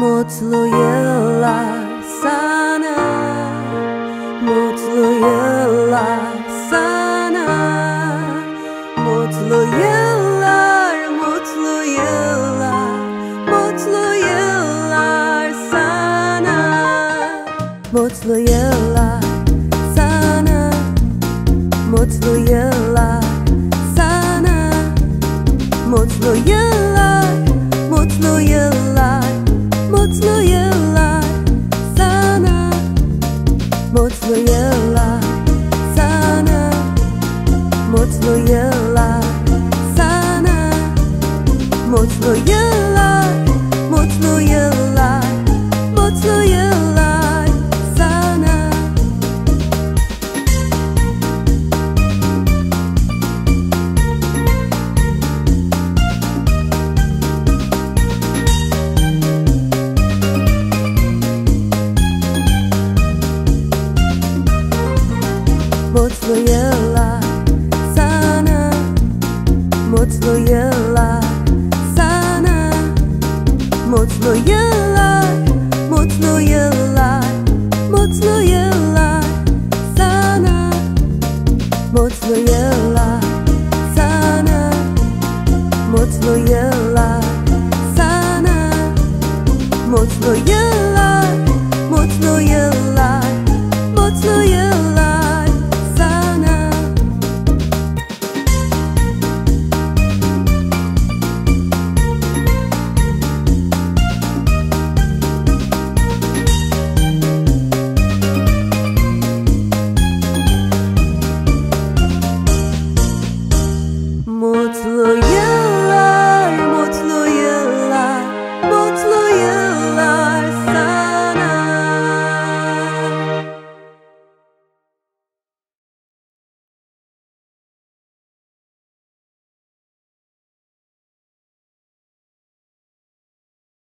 Mutlu yıllar sana. Mutlu yıllar sana. Mutlu yıllar, mutlu yıllar Mutlu yıllar sana. Mutlu yıllar sana. Mutlu yıllar sana. Mutlu yıllar, mutlu yıllar Mutlu sana Mutlu sana Mutlu sana Mutlu Mocno jela sana. Mocno jela sana. Sana Mocno sana. Sana